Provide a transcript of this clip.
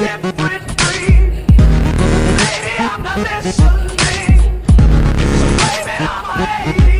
Baby, I'm not listening. So baby, I'm a lady